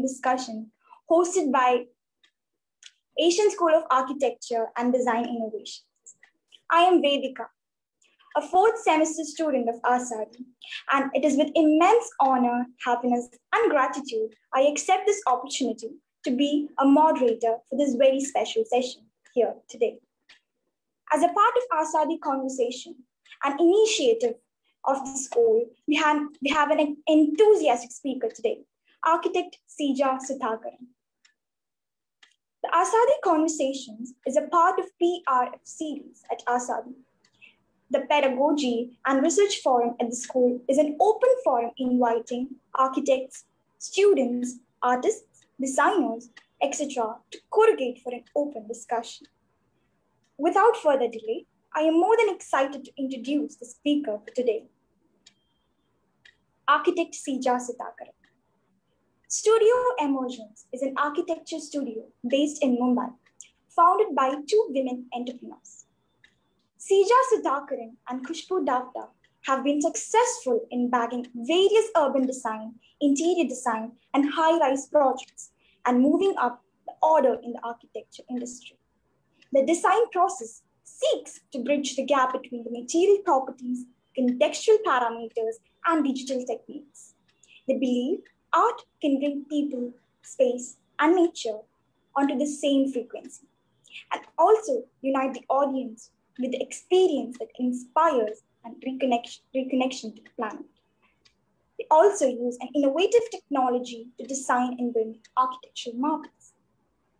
discussion hosted by Asian School of Architecture and Design Innovations. I am Vedika, a fourth semester student of Asadi, and it is with immense honor, happiness, and gratitude I accept this opportunity to be a moderator for this very special session here today. As a part of Asadi Conversation, an initiative of the school, we have, we have an enthusiastic speaker today, architect Seeja Sudhakaran. The Asadi Conversations is a part of PRF series at Asadi. The Pedagogy and Research Forum at the school is an open forum inviting architects, students, artists, designers, etc. to congregate for an open discussion. Without further delay, I am more than excited to introduce the speaker for today, architect Seeja Sudhakaran. Studio Emergence is an architecture studio based in Mumbai, founded by two women entrepreneurs. Seeja Sudhakaran and Khushbu Davda have been successful in bagging various urban design, interior design, and high-rise projects and moving up the order in the architecture industry. The design process seeks to bridge the gap between the material properties, contextual parameters, and digital techniques. They believe art can bring people, space, and nature onto the same frequency, and also unite the audience with the experience that inspires and reconnection, reconnection to the planet. They also use an innovative technology to design and build architectural markets.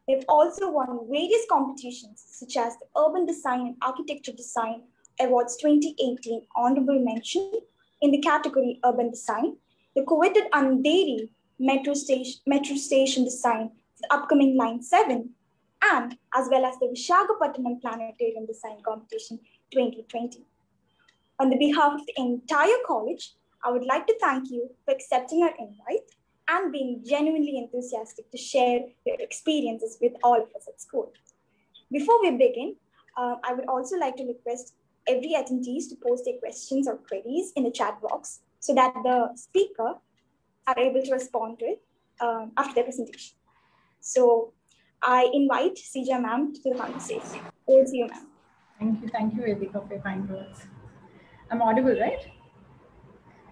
They've also won various competitions such as the Urban Design and Architecture Design Awards 2018 Honorable Mention in the category Urban Design, the coveted Andheri Metro Station, Metro Station Design for the upcoming Line 7, and as well as the Visakhapatnam Planetarium Design Competition 2020. On the behalf of the entire college, I would like to thank you for accepting our invite and being genuinely enthusiastic to share your experiences with all of us at school. Before we begin, uh, I would also like to request every attendees to post their questions or queries in the chat box so that the speaker are able to respond to it um, after the presentation. So I invite Seeja ma'am to the conversation. Over to you, ma'am. Thank you. Thank you, Vedika, for your kind words. I'm audible, right?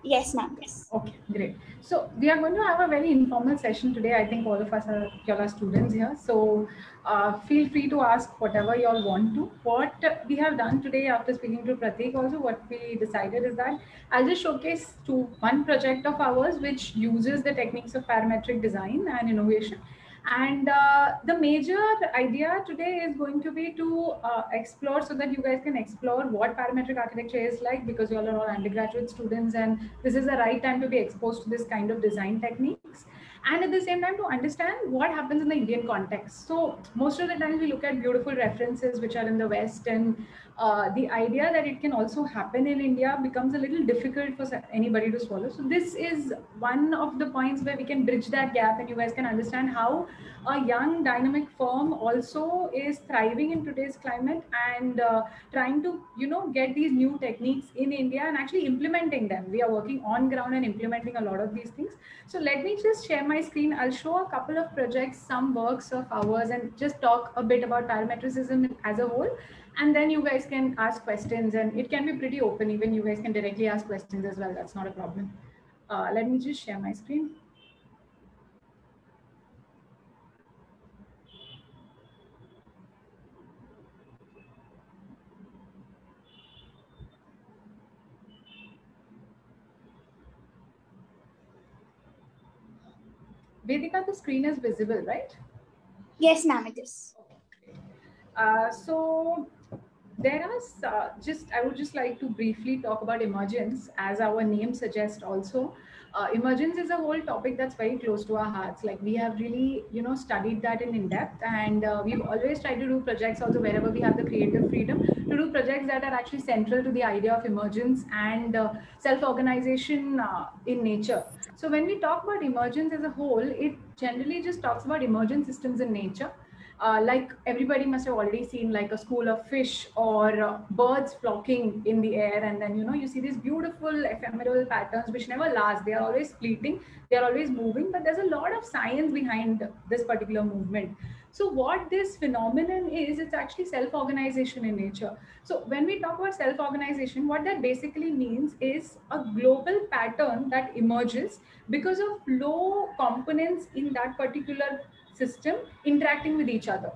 Yes, ma'am. Yes. Okay, great. So we are going to have a very informal session today. I think all of us are you are students here. So uh, feel free to ask whatever you all want to. What we have done today after speaking to Pratik also, what we decided is that I'll just showcase to one project of ours which uses the techniques of parametric design and innovation and uh, the major idea today is going to be to uh, explore so that you guys can explore what parametric architecture is like because you all are all undergraduate students and this is the right time to be exposed to this kind of design techniques and at the same time to understand what happens in the Indian context. So most of the times we look at beautiful references which are in the West and uh, the idea that it can also happen in India becomes a little difficult for anybody to swallow. So this is one of the points where we can bridge that gap and you guys can understand how a young dynamic firm also is thriving in today's climate and uh, trying to, you know, get these new techniques in India and actually implementing them. We are working on ground and implementing a lot of these things. So let me just share my screen. I'll show a couple of projects, some works of ours and just talk a bit about parametricism as a whole. And then you guys can ask questions and it can be pretty open. Even you guys can directly ask questions as well. That's not a problem. Uh, let me just share my screen Vedika, the screen is visible, right? Yes, ma'am, it is. Uh, so there are uh, just i would just like to briefly talk about emergence as our name suggests also uh, emergence is a whole topic that's very close to our hearts. Like we have really you know studied that in in depth and uh, we've always tried to do projects also wherever we have the creative freedom to do projects that are actually central to the idea of emergence and uh, self organization uh, in nature. So when we talk about emergence as a whole it generally just talks about emergent systems in nature uh, like everybody must have already seen like a school of fish or uh, birds flocking in the air. And then you know you see these beautiful ephemeral patterns which never last. They are always fleeting. They are always moving. But there's a lot of science behind this particular movement. So what this phenomenon is it's actually self-organization in nature. So when we talk about self-organization what that basically means is a global pattern that emerges because of low components in that particular system interacting with each other.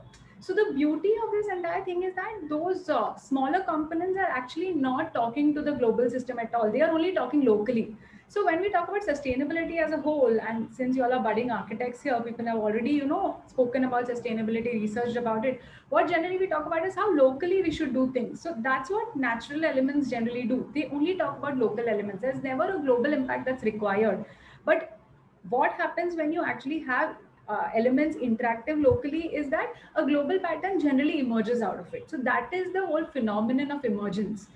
So the beauty of this entire thing is that those uh, smaller components are actually not talking to the global system at all. They are only talking locally. So when we talk about sustainability as a whole, and since you all are budding architects here, people have already, you know, spoken about sustainability, researched about it. What generally we talk about is how locally we should do things. So that's what natural elements generally do. They only talk about local elements. There's never a global impact that's required. But what happens when you actually have uh, elements interactive locally is that a global pattern generally emerges out of it. So that is the whole phenomenon of emergence.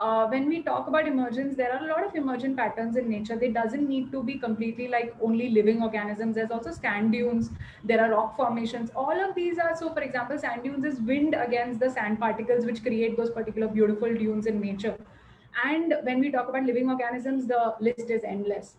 Uh, when we talk about emergence, there are a lot of emergent patterns in nature. They doesn't need to be completely like only living organisms. There's also sand dunes. There are rock formations. All of these are so. For example, sand dunes is wind against the sand particles, which create those particular beautiful dunes in nature. And when we talk about living organisms, the list is endless.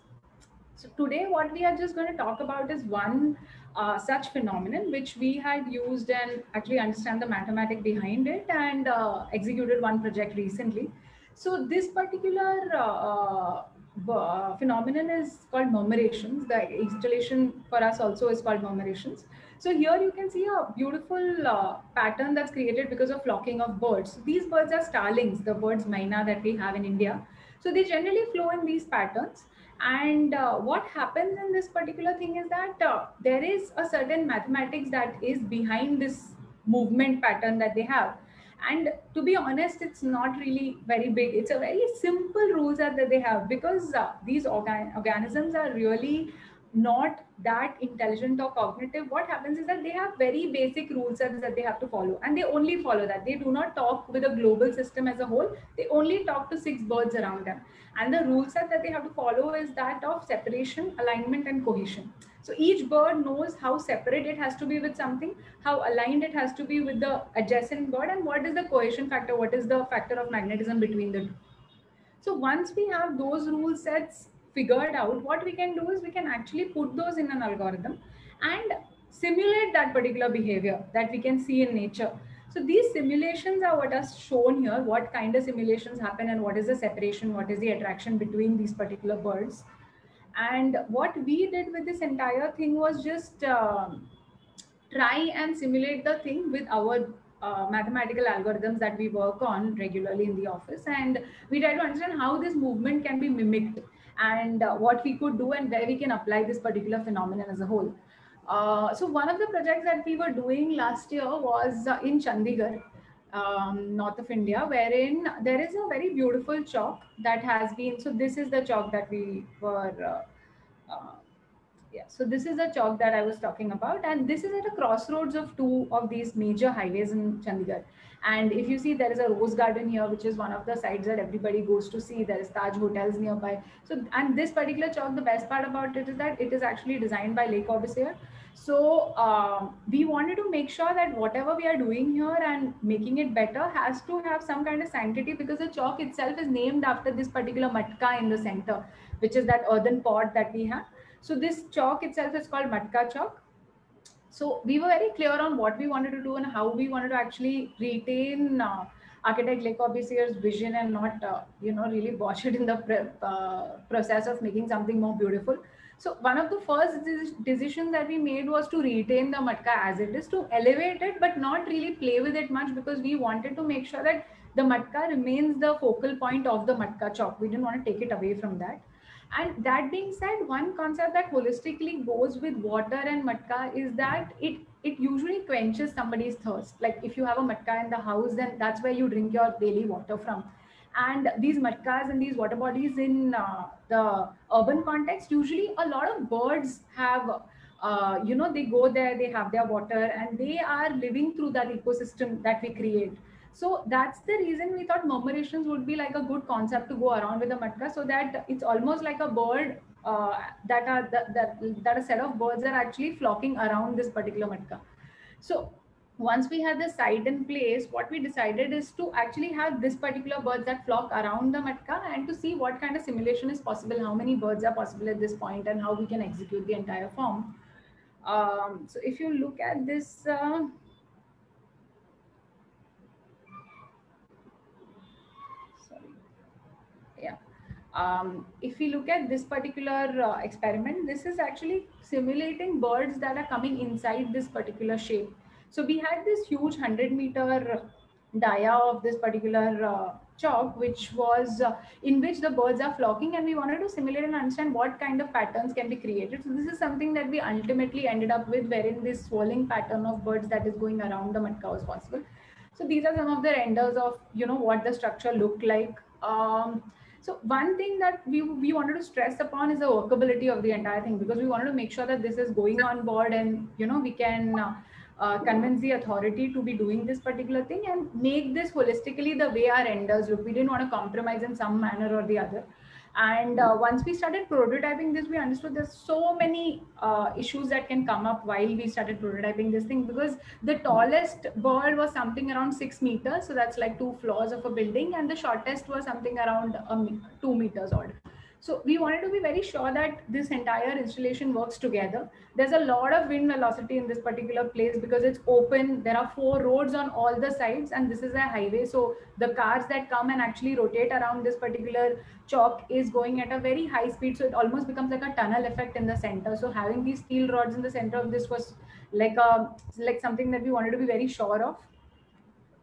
So today what we are just going to talk about is one uh, such phenomenon which we had used and actually understand the mathematics behind it and uh, executed one project recently. So this particular uh, uh phenomenon is called murmurations. The installation for us also is called murmurations. So here you can see a beautiful uh, pattern that's created because of flocking of birds. These birds are starlings, the birds myna that we have in India. So they generally flow in these patterns and uh, what happens in this particular thing is that uh, there is a certain mathematics that is behind this movement pattern that they have. And to be honest it's not really very big. It's a very simple rules that, they have because uh, these organ organisms are really not that intelligent or cognitive what happens is that they have very basic rules that they have to follow and they only follow that. They do not talk with a global system as a whole. They only talk to six birds around them. And the rule set that they have to follow is that of separation alignment and cohesion. So each bird knows how separate it has to be with something how aligned it has to be with the adjacent bird and what is the cohesion factor what is the factor of magnetism between the two. So once we have those rule sets figured out, what we can do is we can actually put those in an algorithm and simulate that particular behavior that we can see in nature. So these simulations are what are shown here, what kind of simulations happen and what is the separation, what is the attraction between these particular birds. And what we did with this entire thing was just uh, try and simulate the thing with our uh, mathematical algorithms that we work on regularly in the office. And we try to understand how this movement can be mimicked and uh, what we could do and where we can apply this particular phenomenon as a whole. Uh, so one of the projects that we were doing last year was uh, in Chandigarh, um, north of India, wherein there is a very beautiful chowk that has been, so this is the chowk that we were, uh, uh, yeah, so this is the chowk that I was talking about. And this is at a crossroads of two of these major highways in Chandigarh. And if you see, there is a rose garden here, which is one of the sites that everybody goes to see. There is Taj Hotels nearby. So, and this particular chowk, the best part about it is that it is actually designed by Le Corbusier. So um, we wanted to make sure that whatever we are doing here and making it better has to have some kind of sanctity because the chowk itself is named after this particular matka in the center, which is that earthen pot that we have. So this chowk itself is called matka chowk so we were very clear on what we wanted to do and how we wanted to actually retain uh, architect Le Corbusier's vision and not, uh, you know, really botch it in the uh, process of making something more beautiful. So one of the first decisions that we made was to retain the matka as it is, to elevate it, but not really play with it much because we wanted to make sure that the matka remains the focal point of the matka chowk. We didn't want to take it away from that. And that being said, one concept that holistically goes with water and matka is that it it usually quenches somebody's thirst. Like if you have a matka in the house, then that's where you drink your daily water from. And these matkas and these water bodies in uh, the urban context, usually a lot of birds have, uh, you know, they go there, they have their water, and they are living through that ecosystem that we create. So that's the reason we thought murmurations would be like a good concept to go around with the matka so that it's almost like a bird uh, that are that, that, that a set of birds are actually flocking around this particular matka. So once we had the site in place, what we decided is to actually have this particular birds that flock around the matka and to see what kind of simulation is possible, how many birds are possible at this point and how we can execute the entire form. Um, so if you look at this, uh, sorry, yeah. Um, if we look at this particular uh, experiment, this is actually simulating birds that are coming inside this particular shape. So we had this huge 100 meter dia of this particular uh, chowk, which was uh, in which the birds are flocking, and we wanted to simulate and understand what kind of patterns can be created. So this is something that we ultimately ended up with, wherein this swirling pattern of birds that is going around the matka was possible. So these are some of the renders of you know what the structure looked like. Um, so one thing that we, we wanted to stress upon is the workability of the entire thing because we wanted to make sure that this is going on board and you know we can uh, uh, convince the authority to be doing this particular thing and make this holistically the way our renders look. We didn't want to compromise in some manner or the other. And uh, once we started prototyping this, we understood there's so many uh, issues that can come up while we started prototyping this thing because the tallest bird was something around six meters. So that's like two floors of a building. And the shortest was something around um, two meters odd. So we wanted to be very sure that this entire installation works together. There's a lot of wind velocity in this particular place because it's open. There are four roads on all the sides and this is a highway. So the cars that come and actually rotate around this particular chowk is going at a very high speed. So it almost becomes like a tunnel effect in the center. So having these steel rods in the center of this was like a like something that we wanted to be very sure of.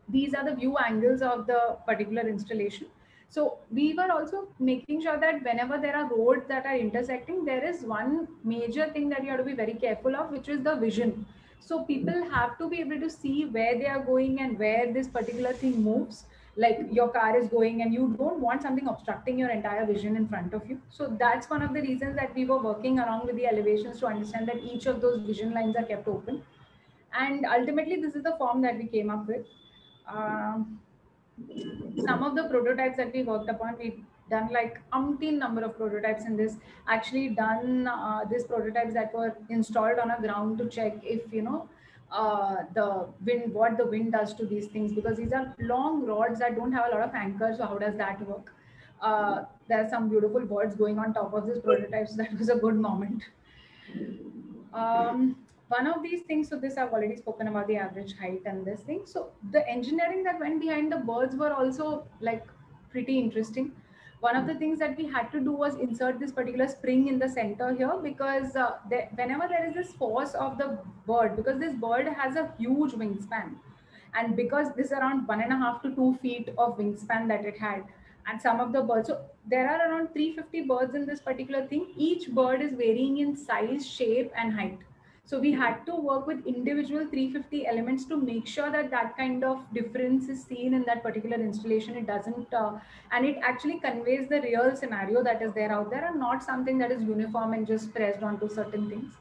These are the view angles of the particular installation so we were also making sure that whenever there are roads that are intersecting, there is one major thing that you have to be very careful of, which is the vision. So people have to be able to see where they are going and where this particular thing moves. Like your car is going, and you don't want something obstructing your entire vision in front of you. So that's one of the reasons that we were working along with the elevations to understand that each of those vision lines are kept open. And ultimately, this is the form that we came up with. Um, some of the prototypes that we worked upon, we've done like umpteen number of prototypes in this, actually done uh, these prototypes that were installed on a ground to check if, you know, uh, the wind, what the wind does to these things, because these are long rods that don't have a lot of anchors. So how does that work? Uh, there are some beautiful birds going on top of this prototype. So that was a good moment. Um, one of these things, so this I've already spoken about the average height and this thing. So the engineering that went behind the birds were also like pretty interesting. One of the things that we had to do was insert this particular spring in the center here because uh, whenever there is this force of the bird, because this bird has a huge wingspan, and because this around one and a half to two feet of wingspan that it had, and some of the birds, so there are around 350 birds in this particular thing. Each bird is varying in size, shape, and height so we had to work with individual 350 elements to make sure that that kind of difference is seen in that particular installation. It doesn't, uh, and it actually conveys the real scenario that is there out there and not something that is uniform and just pressed onto certain things.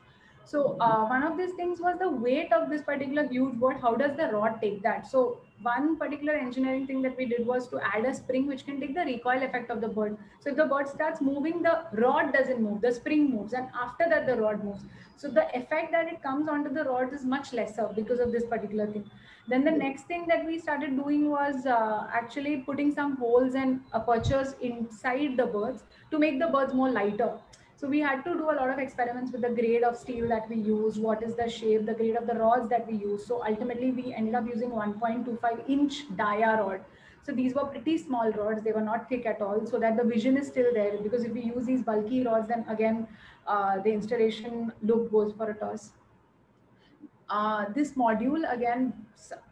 So uh, one of these things was the weight of this particular huge board. How does the rod take that? So one particular engineering thing that we did was to add a spring which can take the recoil effect of the bird. So if the bird starts moving, the rod doesn't move, the spring moves, and after that the rod moves. So the effect that it comes onto the rod is much lesser because of this particular thing. Then the next thing that we started doing was uh, actually putting some holes and apertures inside the birds to make the birds more lighter. So we had to do a lot of experiments with the grade of steel that we use, what is the shape, the grade of the rods that we use. So ultimately we ended up using 1.25 inch dia rod. So these were pretty small rods. They were not thick at all so that the vision is still there because if we use these bulky rods, then again, uh, the installation look goes for a toss. Uh, this module again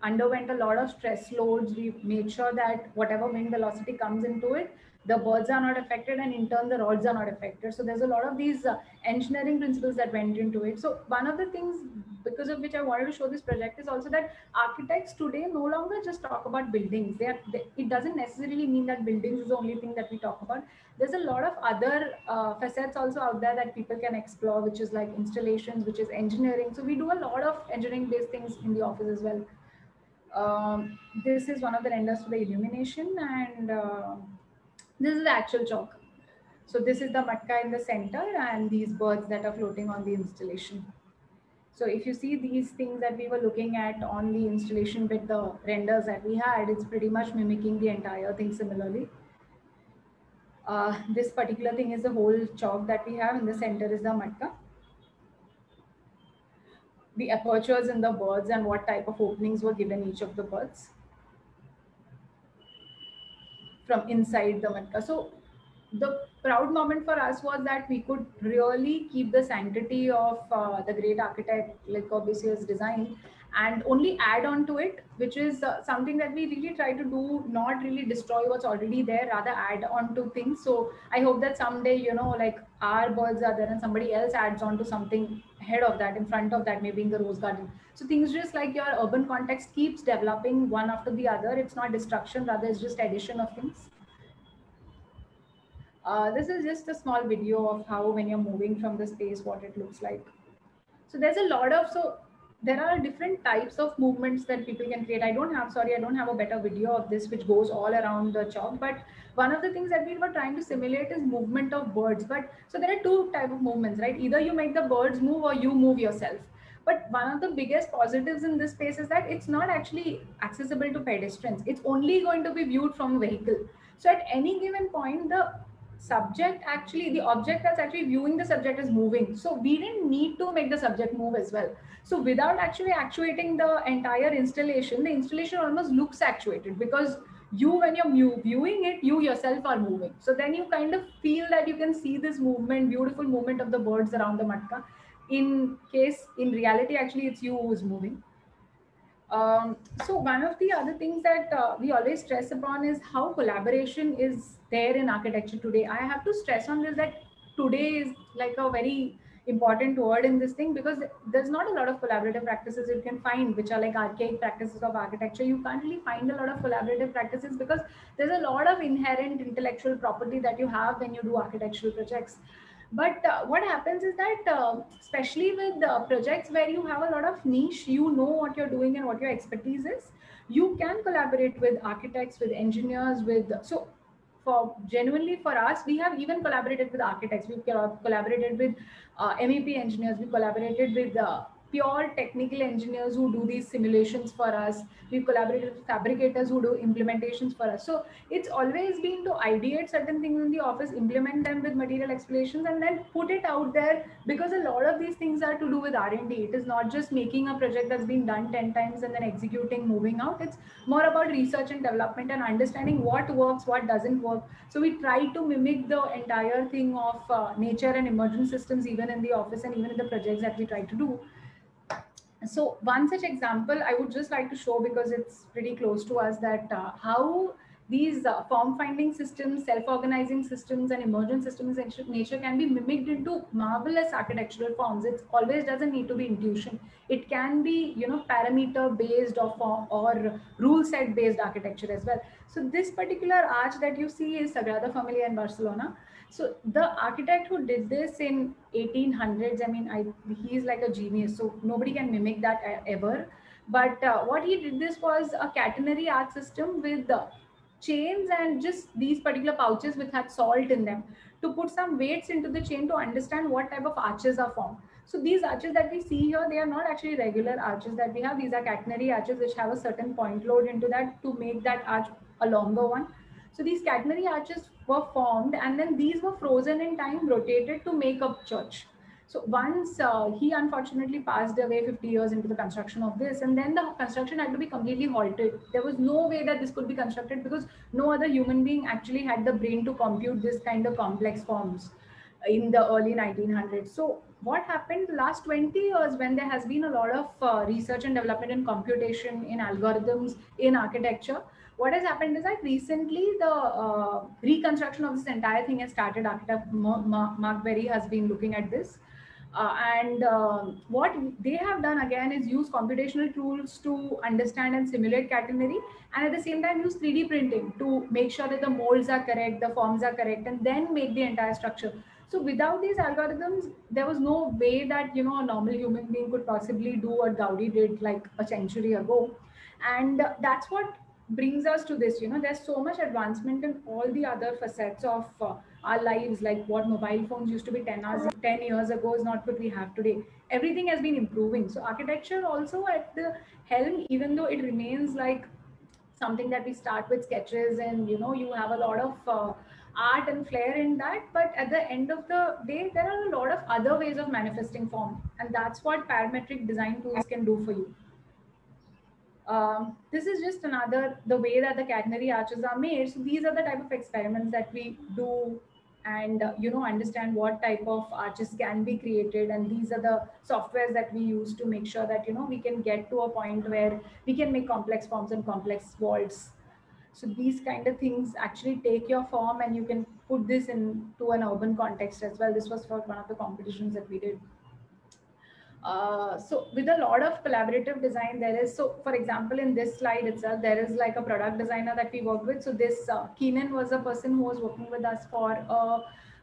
underwent a lot of stress loads. We made sure that whatever wind velocity comes into it, the birds are not affected and in turn the rods are not affected. So there's a lot of these uh, engineering principles that went into it. So one of the things because of which i wanted to show this project is also that architects today no longer just talk about buildings. They are they, it doesn't necessarily mean that buildings is the only thing that we talk about. There's a lot of other uh, facets also out there that people can explore which is like installations which is engineering. So we do a lot of engineering based things in the office as well. Um, this is one of the renders for the illumination and uh, this is the actual chowk. So this is the matka in the center and these birds that are floating on the installation. So if you see these things that we were looking at on the installation with the renders that we had, it's pretty much mimicking the entire thing similarly. Uh, this particular thing is the whole chowk that we have in the center is the matka. The apertures in the birds and what type of openings were given each of the birds from inside the matka. So the proud moment for us was that we could really keep the sanctity of uh, the great architect like Corbusier's design and only add on to it, which is uh, something that we really try to do, not really destroy what's already there, rather add on to things. So I hope that someday, you know, like our birds are there and somebody else adds on to something ahead of that, in front of that, maybe in the rose garden. So things just like your urban context keeps developing one after the other. It's not destruction, rather it's just addition of things. Uh, this is just a small video of how when you're moving from the space, what it looks like. So there's a lot of, so there are different types of movements that people can create. I don't have, sorry, I don't have a better video of this, which goes all around the chowk. But one of the things that we were trying to simulate is movement of birds. But so there are two type of movements, right? Either you make the birds move or you move yourself. But one of the biggest positives in this space is that it's not actually accessible to pedestrians. It's only going to be viewed from a vehicle. So at any given point, the subject actually the object that's actually viewing the subject is moving so we didn't need to make the subject move as well so without actually actuating the entire installation the installation almost looks actuated because you when you're viewing it you yourself are moving so then you kind of feel that you can see this movement beautiful movement of the birds around the matka in case in reality actually it's you who's moving. Um, so one of the other things that uh, we always stress upon is how collaboration is there in architecture today. I have to stress on this that today is like a very important word in this thing because there's not a lot of collaborative practices you can find which are like archaic practices of architecture. You can't really find a lot of collaborative practices because there's a lot of inherent intellectual property that you have when you do architectural projects but uh, what happens is that, uh, especially with uh, projects where you have a lot of niche, you know what you're doing and what your expertise is, you can collaborate with architects, with engineers, with so for genuinely for us, we have even collaborated with architects. We've collaborated with uh, MEP engineers. We collaborated with uh, pure technical engineers who do these simulations for us. We've collaborated with fabricators who do implementations for us. So it's always been to ideate certain things in the office, implement them with material explanations, and then put it out there because a lot of these things are to do with R&D. It is not just making a project that's been done 10 times and then executing, moving out. It's more about research and development and understanding what works, what doesn't work. So we try to mimic the entire thing of uh, nature and emergent systems even in the office and even in the projects that we try to do so one such example I would just like to show because it's pretty close to us that uh, how these uh, form finding systems, self-organizing systems and emergent systems in nature can be mimicked into marvelous architectural forms. It always doesn't need to be intuition. It can be, you know, parameter based or, or rule set based architecture as well. So this particular arch that you see is Sagrada Familia in Barcelona. So the architect who did this in 1800s, I mean, I, he's like a genius. So nobody can mimic that ever. But uh, what he did this was a catenary arch system with the chains and just these particular pouches which had salt in them to put some weights into the chain to understand what type of arches are formed. So these arches that we see here, they are not actually regular arches that we have. These are catenary arches which have a certain point load into that to make that arch a longer one. So these catenary arches were formed and then these were frozen in time, rotated to make a church. So once uh, he unfortunately passed away 50 years into the construction of this, and then the construction had to be completely halted. There was no way that this could be constructed because no other human being actually had the brain to compute this kind of complex forms in the early 1900s. So what happened the last 20 years when there has been a lot of uh, research and development in computation, in algorithms, in architecture, what has happened is that recently the uh, reconstruction of this entire thing has started. Architect Mark Burry has been looking at this. Uh, and uh, what they have done again is use computational tools to understand and simulate catenary and at the same time use 3D printing to make sure that the molds are correct, the forms are correct, and then make the entire structure. So without these algorithms, there was no way that you know a normal human being could possibly do what Gaudi did like a century ago. And that's what brings us to this you know there's so much advancement in all the other facets of uh, our lives like what mobile phones used to be 10 hours 10 years ago is not what we have today. Everything has been improving. So architecture also at the helm even though it remains like something that we start with sketches and you know you have a lot of uh, art and flair in that but at the end of the day there are a lot of other ways of manifesting form and that's what parametric design tools can do for you um, this is just another the way that the catenary arches are made so these are the type of experiments that we do and uh, you know understand what type of arches can be created and these are the softwares that we use to make sure that you know we can get to a point where we can make complex forms and complex vaults so these kind of things actually take your form and you can put this into an urban context as well. This was for one of the competitions that we did. Uh, so with a lot of collaborative design, there is, so for example, in this slide itself, there is like a product designer that we work with. So this uh, Keenan was a person who was working with us for a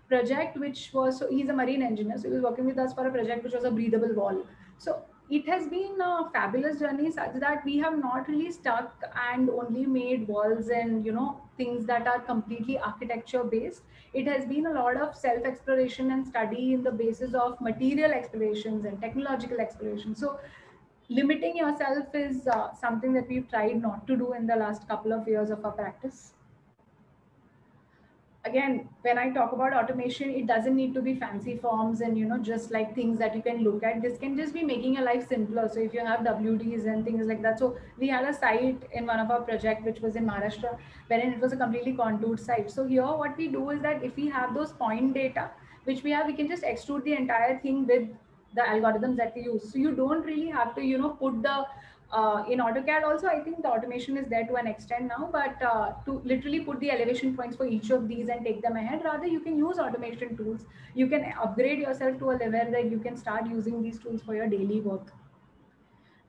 project, which was, so he's a marine engineer. So he was working with us for a project, which was a breathable wall. So it has been a fabulous journey such that we have not really stuck and only made walls and you know things that are completely architecture based it has been a lot of self exploration and study in the basis of material explorations and technological explorations so limiting yourself is uh, something that we've tried not to do in the last couple of years of our practice again, when I talk about automation, it doesn't need to be fancy forms and, you know, just like things that you can look at. This can just be making your life simpler. So if you have WDs and things like that. So we had a site in one of our project, which was in Maharashtra, wherein it was a completely contoured site. So here what we do is that if we have those point data, which we have, we can just extrude the entire thing with the algorithms that we use. So you don't really have to, you know, put the uh, in AutoCAD also, I think the automation is there to an extent now, but uh, to literally put the elevation points for each of these and take them ahead, rather you can use automation tools. You can upgrade yourself to a level that you can start using these tools for your daily work.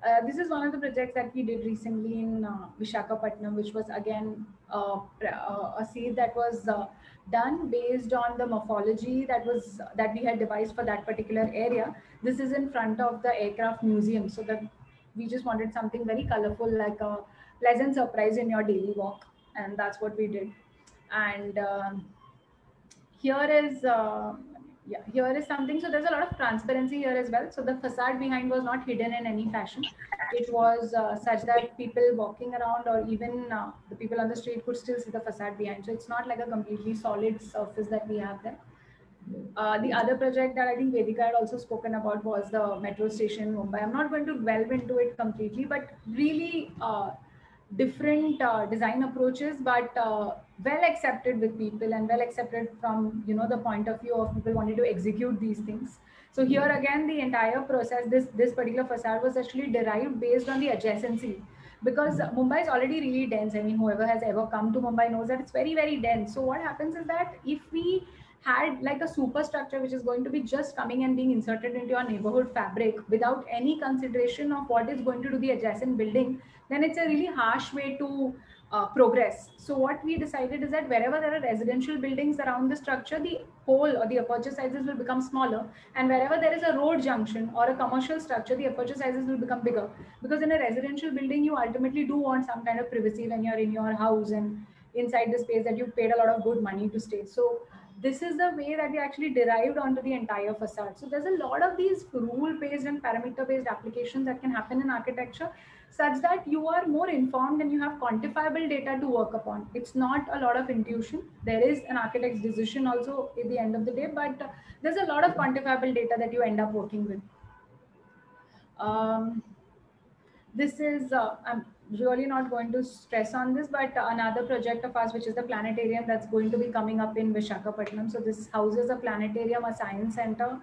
Uh, this is one of the projects that we did recently in uh, Vishakhapatnam, which was again uh, uh a seed that was uh, done based on the morphology that was that we had devised for that particular area. This is in front of the aircraft museum. So the we just wanted something very colorful, like a pleasant surprise in your daily walk. And that's what we did. And um, here is, uh, yeah, here is something. So there's a lot of transparency here as well. So the facade behind was not hidden in any fashion. It was uh, such that people walking around or even uh, the people on the street could still see the facade behind. So it's not like a completely solid surface that we have there. Uh, the other project that I think Vedika had also spoken about was the metro station in Mumbai. I'm not going to delve into it completely, but really uh, different uh, design approaches, but uh, well accepted with people and well accepted from you know the point of view of people wanting to execute these things. So here again, the entire process, this this particular facade was actually derived based on the adjacency because Mumbai is already really dense. I mean, whoever has ever come to Mumbai knows that it's very, very dense. So what happens is that if we had like a superstructure which is going to be just coming and being inserted into your neighborhood fabric without any consideration of what is going to do the adjacent building, then it's a really harsh way to uh, progress. So what we decided is that wherever there are residential buildings around the structure, the hole or the aperture sizes will become smaller. And wherever there is a road junction or a commercial structure, the aperture sizes will become bigger. Because in a residential building, you ultimately do want some kind of privacy when you're in your house and inside the space that you paid a lot of good money to stay. So this is the way that we actually derived onto the entire facade. So there's a lot of these rule-based and parameter-based applications that can happen in architecture such that you are more informed and you have quantifiable data to work upon. It's not a lot of intuition. There is an architect's decision also at the end of the day, but there's a lot of quantifiable data that you end up working with. Um, this is, uh, I'm really not going to stress on this, but another project of ours, which is the planetarium that's going to be coming up in Vishakhapatnam. So this houses a planetarium, a science center,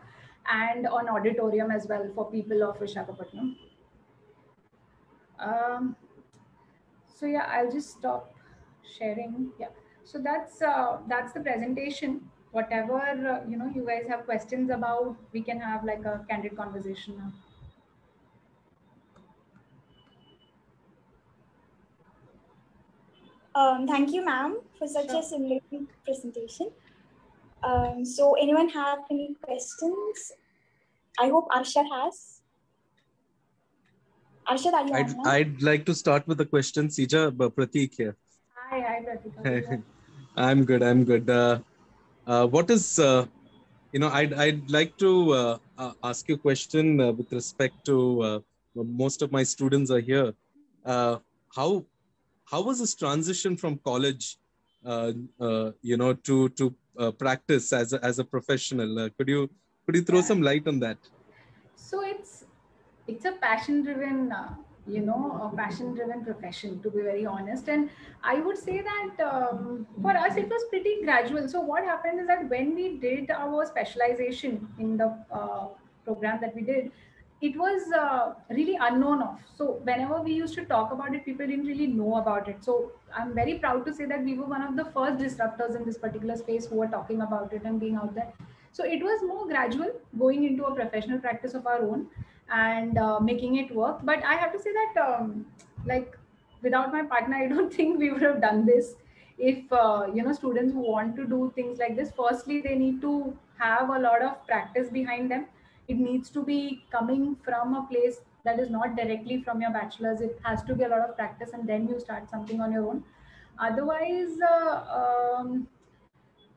and an auditorium as well for people of Vishakhapatnam. Um, so yeah, I'll just stop sharing. Yeah. So that's uh, that's the presentation. Whatever uh, you know, you guys have questions about, we can have like a candid conversation now. Um, thank you, ma'am, for such sure. a stimulating presentation. Um, so anyone have any questions? I hope Arsha has. Arshad, are you I'd, on? I'd like to start with a question. Seeja, but Prateek here. Hi, hi, Pratika. I'm good. I'm good. Uh, uh, what is, uh, you know, I'd, I'd like to uh, uh, ask you a question uh, with respect to uh, most of my students are here. Uh, how how was this transition from college, uh, uh, you know, to to uh, practice as a, as a professional? Uh, could you could you throw Yeah. some light on that? so it's it's a passion driven uh, you know a passion driven profession to be very honest and i would say that um, for us it was pretty gradual so what happened is that when we did our specialization in the uh, program that we did it was uh, really unknown of so whenever we used to talk about it people didn't really know about it so i'm very proud to say that we were one of the first disruptors in this particular space who were talking about it and being out there so it was more gradual going into a professional practice of our own and uh, making it work. But I have to say that, um, like, without my partner, I don't think we would have done this. If uh, you know students who want to do things like this, firstly they need to have a lot of practice behind them. It needs to be coming from a place that is not directly from your bachelor's. It has to be a lot of practice, and then you start something on your own. Otherwise, uh, um,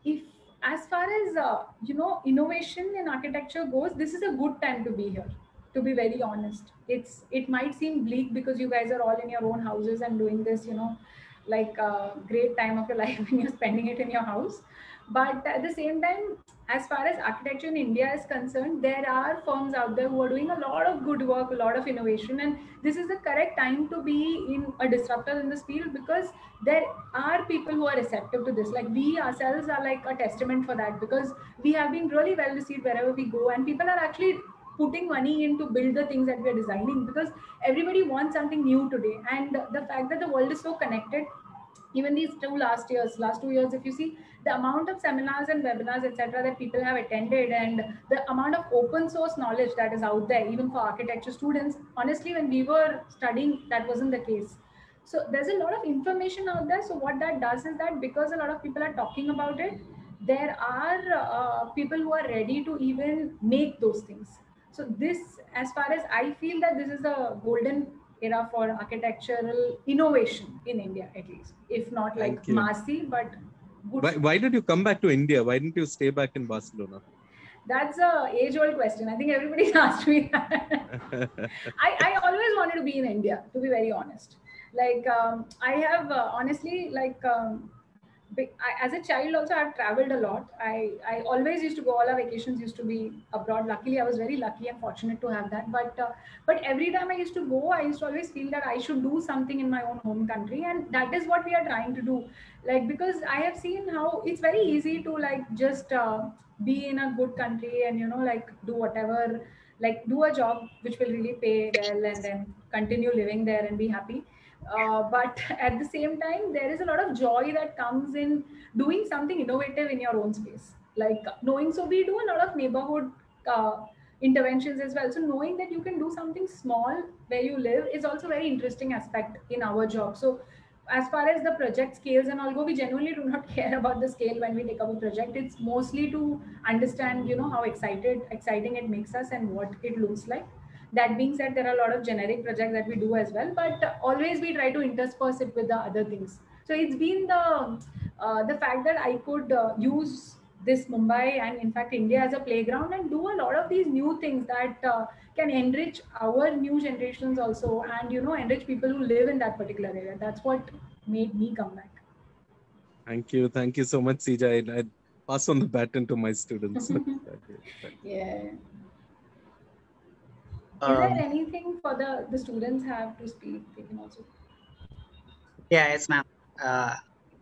if as far as uh, you know innovation in architecture goes this is a good time to be here to be very honest it's it might seem bleak because you guys are all in your own houses and doing this you know like a great time of your life when you're spending it in your house but at the same time as far as architecture in india is concerned there are firms out there who are doing a lot of good work a lot of innovation and this is the correct time to be in a disruptor in this field because there are people who are receptive to this. Like we ourselves are like a testament for that because we have been really well received wherever we go and people are actually putting money in to build the things that we are designing because everybody wants something new today. And the fact that the world is so connected even these two last years last two years if you see the amount of seminars and webinars etc that people have attended and the amount of open source knowledge that is out there even for architecture students honestly when we were studying that wasn't the case. So there's a lot of information out there. So what that does is that because a lot of people are talking about it there are uh, people who are ready to even make those things. So this as far as i feel that this is a golden era for architectural innovation in india at least. If not like massy but Why, why did you come back to India? Why didn't you stay back in Barcelona? that's a age old question i think everybody's asked me that I, I always wanted to be in India, to be very honest. Like, um, I have uh, honestly, like, um, I, as a child, also, I've traveled a lot. I, I always used to go, all our vacations used to be abroad. Luckily, I was very lucky and fortunate to have that. But, uh, but every time I used to go, I used to always feel that I should do something in my own home country. And that is what we are trying to do. Like, because I have seen how it's very easy to, like, just uh, be in a good country and, you know, like, do whatever like do a job which will really pay well and then continue living there and be happy uh, but at the same time there is a lot of joy that comes in doing something innovative in your own space. Like knowing so we do a lot of neighborhood uh, interventions as well. So knowing that you can do something small where you live is also very interesting aspect in our job. So as far as the project scales and although we genuinely do not care about the scale when we take up a project. It's mostly to understand you know how excited exciting it makes us and what it looks like that being said there are a lot of generic projects that we do as well but always we try to intersperse it with the other things so it's been the uh, the fact that i could uh, use this mumbai and in fact india as a playground and do a lot of these new things that uh, can enrich our new generations also and you know enrich people who live in that particular area that's what made me come back Thank you. Thank you so much. I, I pass on the baton to my students. yeah is Um, there anything for the the students have to speak they can also yeah, yes, ma'am. Uh,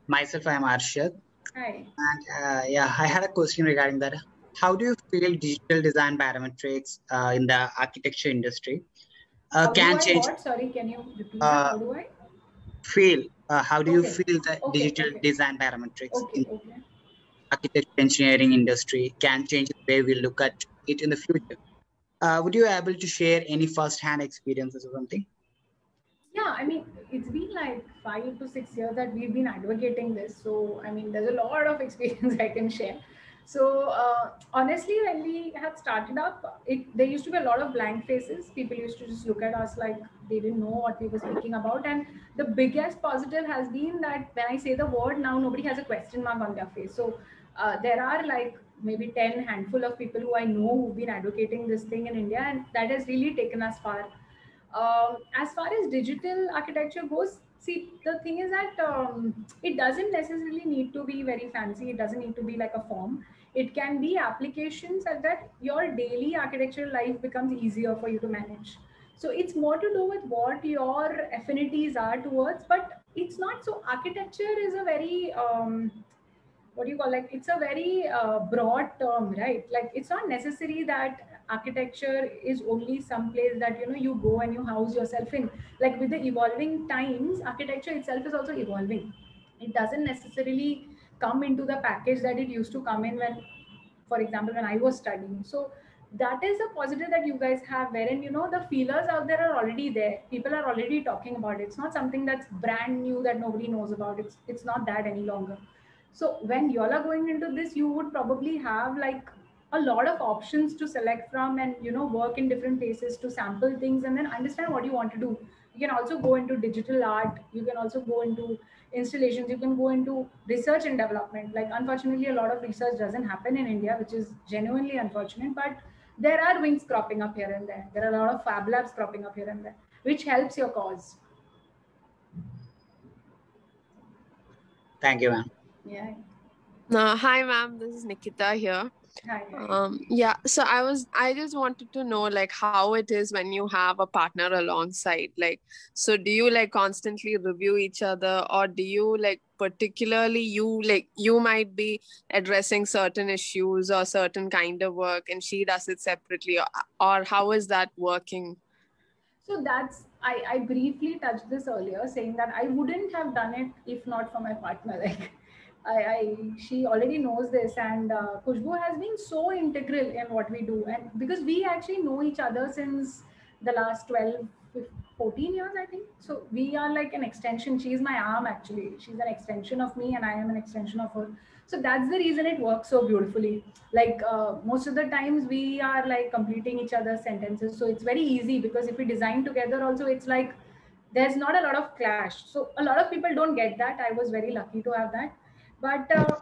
myself, I am Arshad. hi And uh, yeah, I had a question regarding that. How do you feel digital design parametrics uh, in the architecture industry uh, can change? what? sorry can you repeat Uh, how do i Feel uh, how do you feel the Okay, digital okay. design parametrics okay in okay architecture engineering industry can change the way we look at it in the future? Uh, would you be able to share any first-hand experiences or something? Yeah, I mean, it's been like five to six years that we've been advocating this. So, I mean, there's a lot of experience I can share. So uh, honestly, when we had started up, it there used to be a lot of blank faces. People used to just look at us like they didn't know what we were speaking about. And the biggest positive has been that when I say the word now, nobody has a question mark on their face. So uh, there are like maybe 10 handful of people who I know who've been advocating this thing in India, and that has really taken us far. Um, as far as digital architecture goes, see the thing is that um, it doesn't necessarily need to be very fancy. It doesn't need to be like a form it can be applications such that your daily architectural life becomes easier for you to manage so it's more to do with what your affinities are towards but it's not so architecture is a very um, what do you call like it's a very uh, broad term right? Like it's not necessary that architecture is only some place that you know you go and you house yourself in. Like with the evolving times architecture itself is also evolving. It doesn't necessarily come into the package that it used to come in when for example when i was studying. So that is a positive that you guys have wherein you know the feelers out there are already there. People are already talking about it. It's not something that's brand new that nobody knows about. It's it's not that any longer so when you all are going into this you would probably have like a lot of options to select from and you know work in different places to sample things and then understand what you want to do. You can also go into digital art. You can also go into installations. You can go into research and development. Like unfortunately a lot of research doesn't happen in india which is genuinely unfortunate but there are wings cropping up here and there. There are a lot of fab labs cropping up here and there which helps your cause. Thank you ma'am yeah. Uh, hi ma'am. This is nikita here. Um yeah so i was i just wanted to know like how it is when you have a partner alongside like so do you like constantly review each other or do you like particularly you like you might be addressing certain issues or certain kind of work and she does it separately or, or how is that working? So that's I, I briefly touched this earlier saying that i wouldn't have done it if not for my partner like I, I, she already knows this and uh, Khushbu has been so integral in what we do and because we actually know each other since the last 12 14 years I think. So we are like an extension. She's my arm actually. She's an extension of me and I am an extension of her. So that's the reason it works so beautifully. Like uh, most of the times we are like completing each other's sentences. So it's very easy because if we design together also it's like there's not a lot of clash. So a lot of people don't get that. I was very lucky to have that but uh,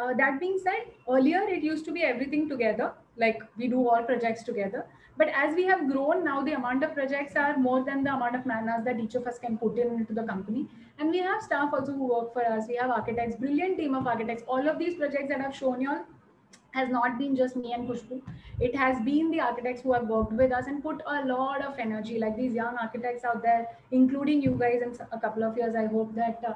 uh, that being said, earlier it used to be everything together, like we do all projects together. But as we have grown now, the amount of projects are more than the amount of man hours that each of us can put in into the company. And we have staff also who work for us. We have architects, brilliant team of architects. All of these projects that I've shown you all has not been just me and Khushbu. It has been the architects who have worked with us and put a lot of energy, like these young architects out there, including you guys in a couple of years. I hope that uh,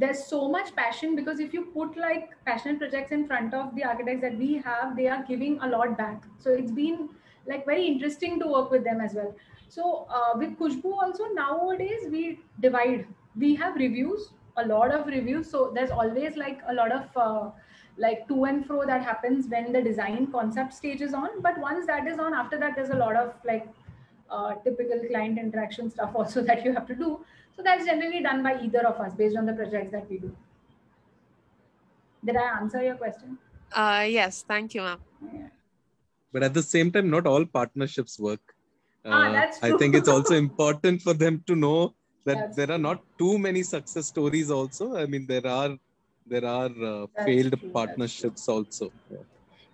there's so much passion because if you put like passionate projects in front of the architects that we have they are giving a lot back. So it's been like very interesting to work with them as well. So uh, with Khushbu also nowadays we divide. We have reviews a lot of reviews. So there's always like a lot of uh, like to and fro that happens when the design concept stage is on. But once that is on after that there's a lot of like uh, typical client interaction stuff also that you have to do so that's generally done by either of us based on the projects that we do. Did I answer your question? Uh, yes, thank you, ma'am. Yeah. But at the same time, not all partnerships work. Ah, uh, that's true. I think it's also important for them to know that that's there are not too many success stories. Also, I mean, there are there are uh, failed true, partnerships also. Yeah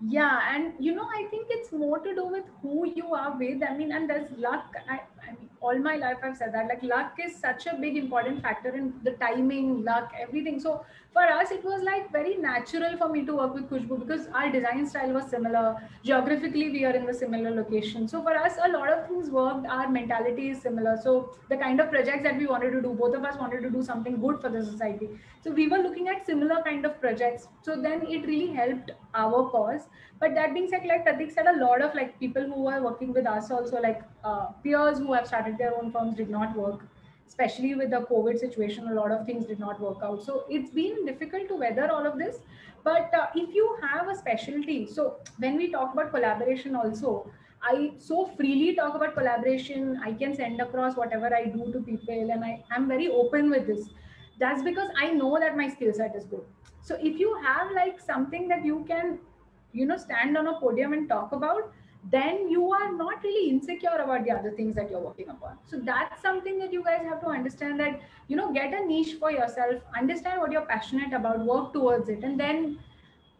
yeah and you know i think it's more to do with who you are with i mean and there's luck I, I mean all my life i've said that like luck is such a big important factor in the timing luck everything. So for us it was like very natural for me to work with Khushbu because our design style was similar. Geographically we are in the similar location. So for us a lot of things worked. Our mentality is similar. So the kind of projects that we wanted to do both of us wanted to do something good for the society. So we were looking at similar kind of projects. So then it really helped our cause but that being said like Pratik said a lot of like people who are working with us also like uh, peers who have started their own firms did not work. Especially with the covid situation a lot of things did not work out. So it's been difficult to weather all of this. But uh, if you have a specialty so when we talk about collaboration also i so freely talk about collaboration. I can send across whatever i do to people and i am very open with this. That's because i know that my skill set is good. So if you have like something that you can you know stand on a podium and talk about then you are not really insecure about the other things that you're working upon so that's something that you guys have to understand that you know get a niche for yourself understand what you're passionate about work towards it and then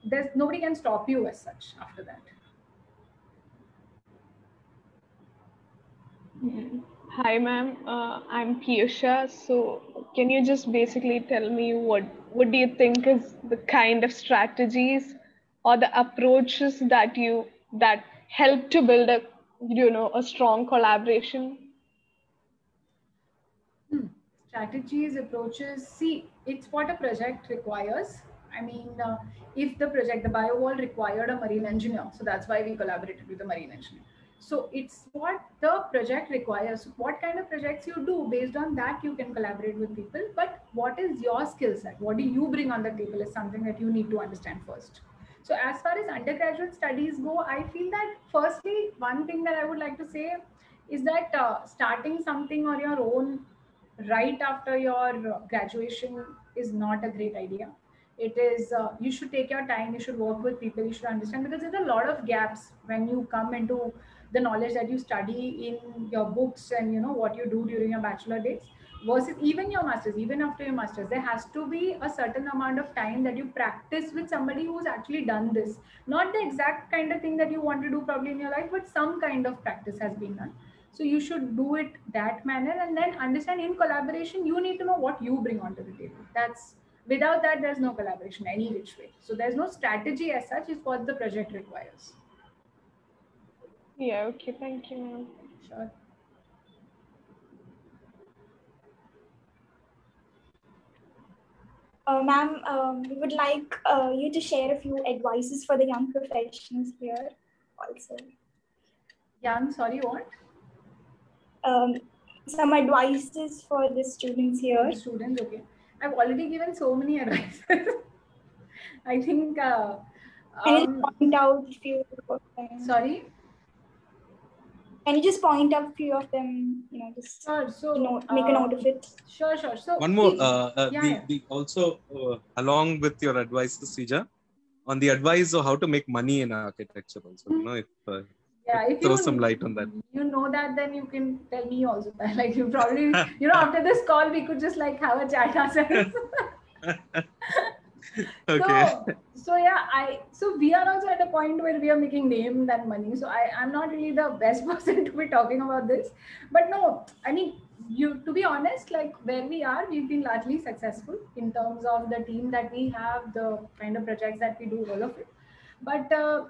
there's nobody can stop you as such after that Hi, ma'am. Uh, I'm Piyusha. So, can you just basically tell me what what do you think is the kind of strategies or the approaches that you that help to build a you know a strong collaboration? Hmm. Strategies, approaches. See, it's what a project requires. I mean, uh, if the project, the bio wall required a marine engineer, so that's why we collaborated with the marine engineer so it's what the project requires what kind of projects you do based on that you can collaborate with people but what is your skill set what do you bring on the table is something that you need to understand first so as far as undergraduate studies go i feel that firstly one thing that i would like to say is that uh, starting something on your own right after your graduation is not a great idea. It is uh, you should take your time you should work with people you should understand because there's a lot of gaps when you come into the knowledge that you study in your books and you know what you do during your bachelor days versus even your masters even after your masters there has to be a certain amount of time that you practice with somebody who's actually done this. Not the exact kind of thing that you want to do probably in your life but some kind of practice has been done. So you should do it that manner and then understand in collaboration you need to know what you bring onto the table. That's without that there's no collaboration any which way. So there's no strategy as such is what the project requires. Yeah, okay, thank you, ma'am. Sure. Uh, ma'am, um, we would like uh, you to share a few advices for the young professionals here also. Young, sorry, what? Um, some advices for the students here. Students, okay. I've already given so many advices. I think. Uh, Can you um, point out a few? Sorry? Can you just point out a few of them? You know, just sure. So note, make a note of it. Sure, sure. So one more. Uh, uh, yeah, the, yeah. the also uh, along with your advice to Seeja, on the advice of how to make money in architecture. Also, you know, if uh, yeah, if throw you, some light on that. You know that, then you can tell me also that. Like you probably, you know, after this call, we could just like have a chat ourselves. okay. So, so yeah, I so we are also at a point where we are making name than money. So I I'm not really the best person to be talking about this, but no, I mean you to be honest, like where we are, we've been largely successful in terms of the team that we have, the kind of projects that we do, all of it. But uh,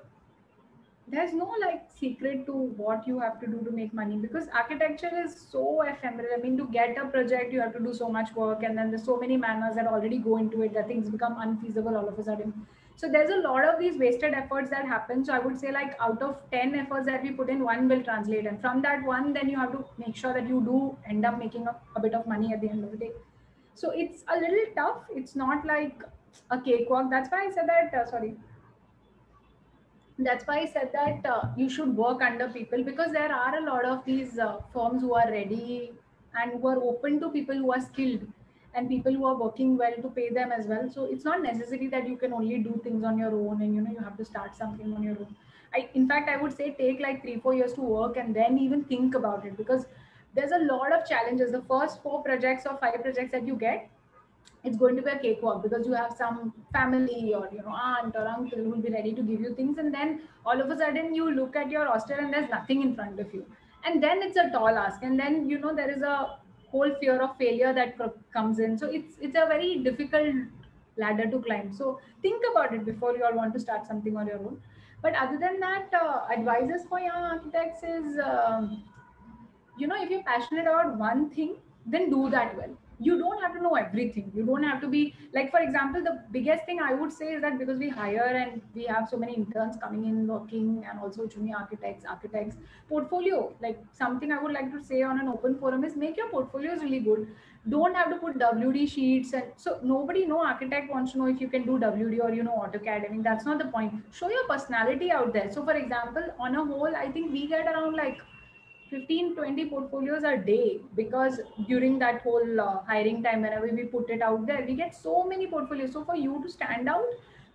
there's no like secret to what you have to do to make money because architecture is so ephemeral. I mean, to get a project, you have to do so much work, and then there's so many manners that already go into it that things become unfeasible all of a sudden. So there's a lot of these wasted efforts that happen. So I would say like out of 10 efforts that we put in, one will translate. And from that one, then you have to make sure that you do end up making a, a bit of money at the end of the day. So it's a little tough. It's not like a cakewalk. That's why I said that, uh, sorry, that's why I said that uh, you should work under people because there are a lot of these uh, firms who are ready and who are open to people who are skilled and people who are working well to pay them as well. So it's not necessary that you can only do things on your own and you know you have to start something on your own. I, in fact, I would say take like three, four years to work and then even think about it because there's a lot of challenges. The first four projects or five projects that you get, it's going to be a cakewalk because you have some family or you know aunt or uncle who will be ready to give you things and then all of a sudden you look at your roster and there's nothing in front of you. And then it's a tall ask and then you know there is a whole fear of failure that comes in. So it's it's a very difficult ladder to climb. So think about it before you all want to start something on your own. But other than that uh, advices for young architects is um, you know if you're passionate about one thing then do that well you don't have to know everything. You don't have to be like for example the biggest thing i would say is that because we hire and we have so many interns coming in working and also junior architects architects portfolio like something i would like to say on an open forum is make your portfolios really good. Don't have to put wd sheets and so nobody no architect wants to know if you can do wd or you know autocad. I mean that's not the point. Show your personality out there. So for example on a whole i think we get around like 15 20 portfolios a day because during that whole uh, hiring time whenever we put it out there we get so many portfolios so for you to stand out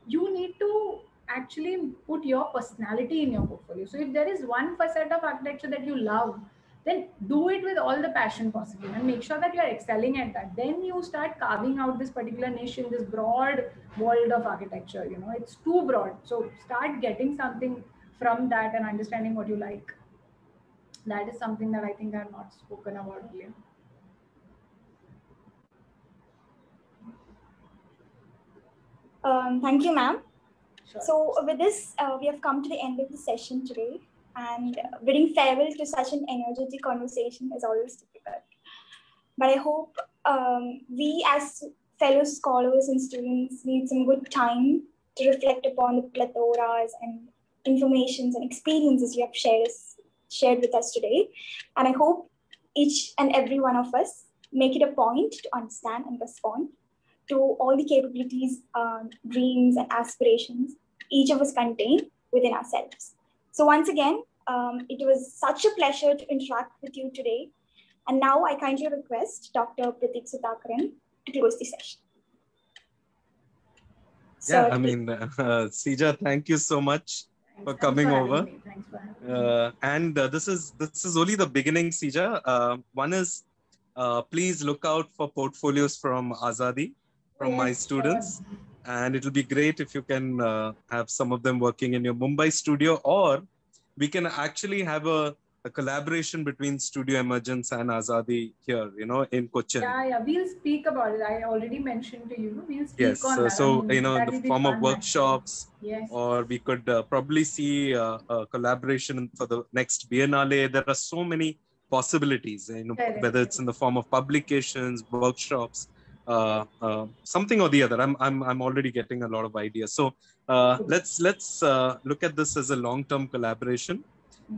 you need to actually put your personality in your portfolio. So if there is one facet of architecture that you love, then do it with all the passion possible and make sure that you are excelling at that. Then you start carving out this particular niche in this broad world of architecture. You know, it's too broad. So start getting something from that and understanding what you like. That is something that I think I have not spoken about earlier. Um, thank you, ma'am. Sure. So with this, uh, we have come to the end of the session today and bidding farewell to such an energetic conversation is always difficult. But I hope um, we as fellow scholars and students need some good time to reflect upon the plethoras and informations and experiences you have shared, shared with us today. And I hope each and every one of us make it a point to understand and respond to all the capabilities, um, dreams, and aspirations each of us contain within ourselves. So once again, um, it was such a pleasure to interact with you today. And now I kindly request Dr. Pratik Sudhakaran to close the session. Yeah, I mean, uh, Seeja, thank you so much. For coming for over. For uh, and uh, this is this is only the beginning, Seeja. Uh, one is uh, please look out for portfolios from ASADI, from yes, my students. Sure and it'll be great if you can uh, have some of them working in your Mumbai studio, or we can actually have a, a collaboration between Studio Emergence and ASADI here, you know, in Cochin. Yeah, yeah, we'll speak about it. I already mentioned to you. We'll speak yes, on uh, that. so you know, in the form of workshops, yes. or we could uh, probably see uh, a collaboration for the next Biennale. There are so many possibilities, you know, whether it's in the form of publications, workshops uh, uh, something or the other. I'm, I'm, I'm already getting a lot of ideas. So uh, let's let's uh, look at this as a long-term collaboration.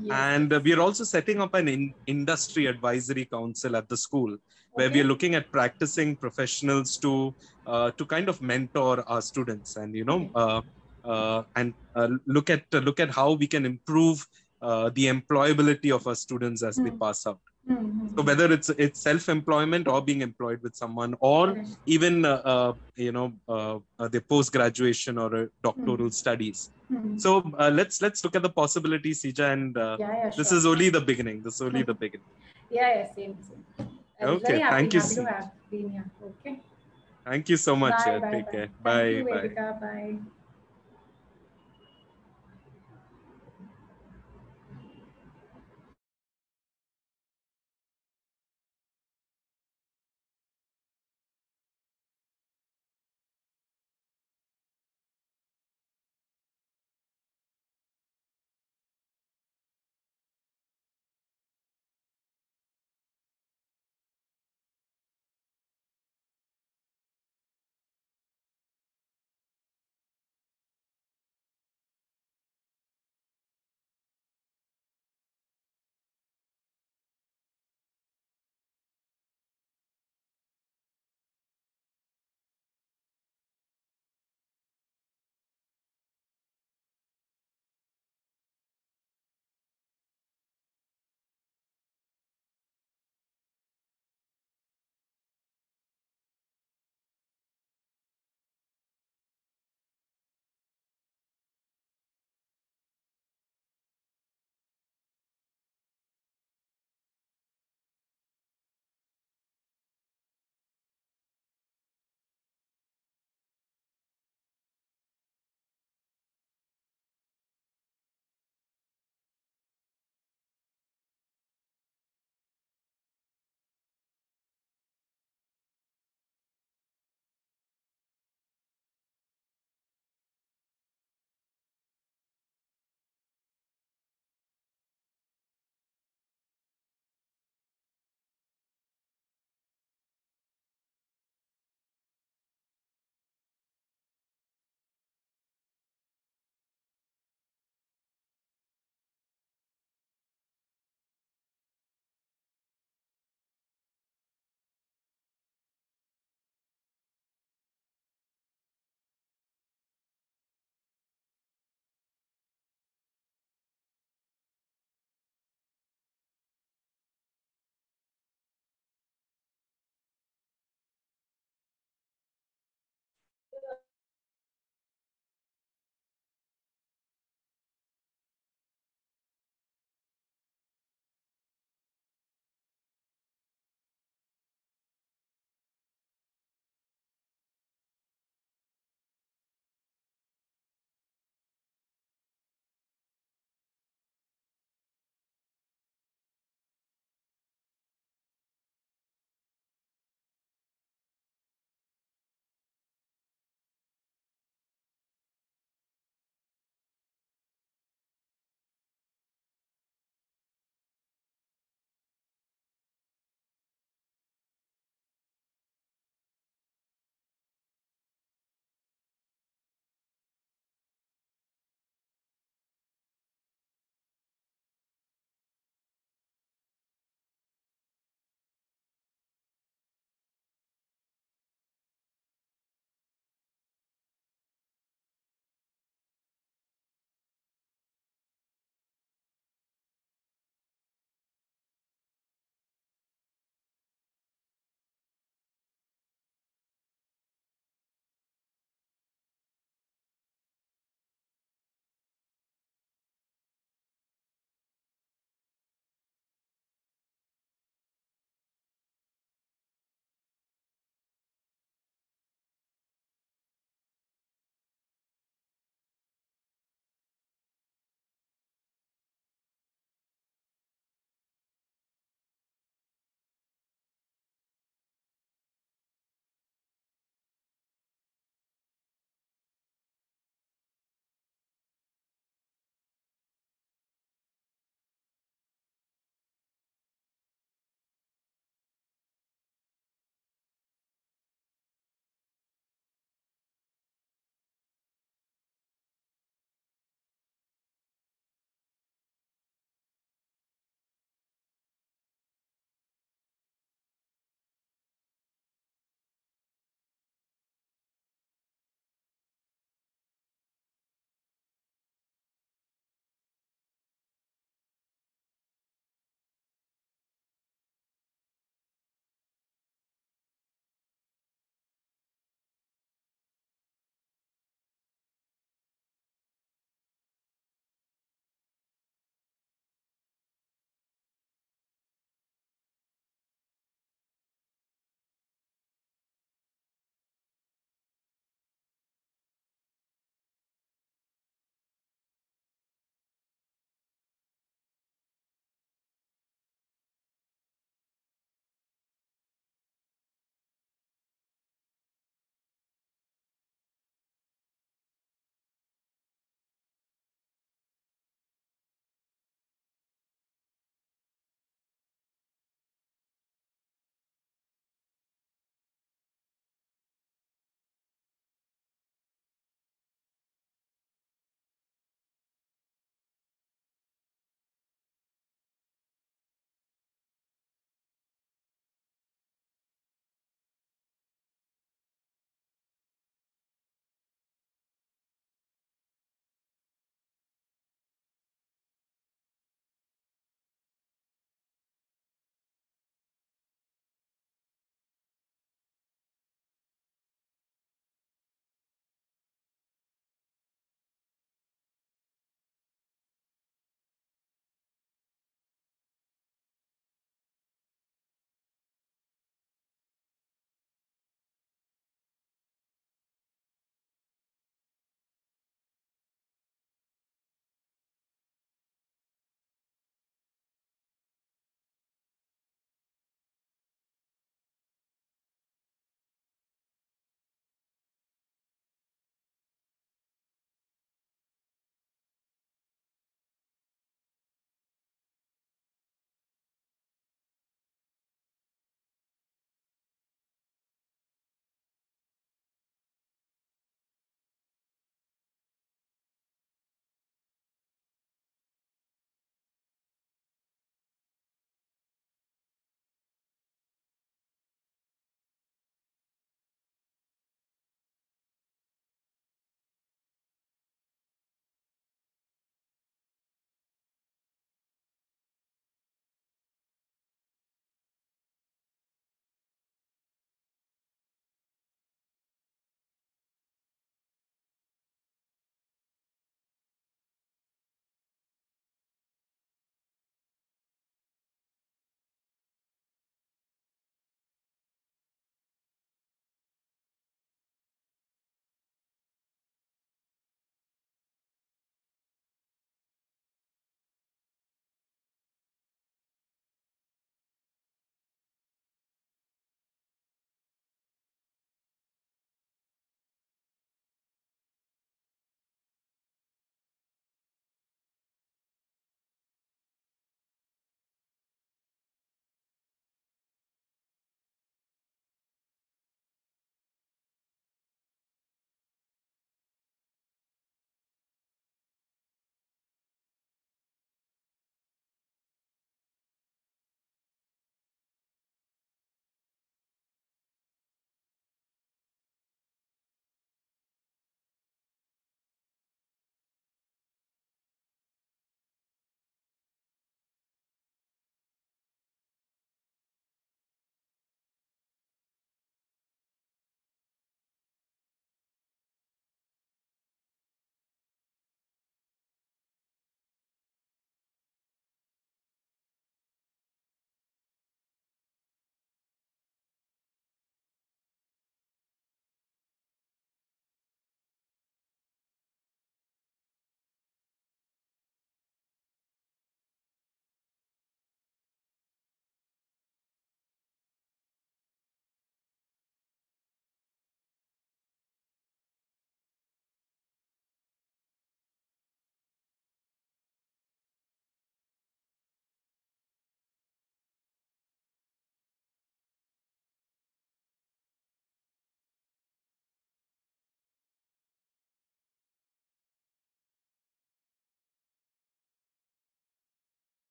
Yes. And we are also setting up an in, industry advisory council at the school, where okay. we are looking at practicing professionals to uh, to kind of mentor our students, and you know, uh, and look at look at how we can improve the employability of our students as mm. they hmm. pass out. Mm-hmm. So whether it's it's self-employment or being employed with someone, or okay. even uh, uh, you know uh, uh the post-graduation or uh, doctoral mm-hmm. studies. Mm-hmm. So uh, let's let's look at the possibilities, Seeja, and yeah, yeah, this is only the beginning. This is only the beginning. Yeah, yeah, same, same. Okay, happy, thank you. Happy to have been here. Okay. Thank you so much. Bye, bye, Take bye. care. Thank bye. You, bye. Vedika. Bye.